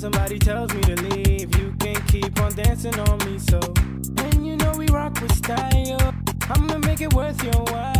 somebody tells me to leave, you can keep on dancing on me so. And you know we rock with style. I'ma make it worth your while.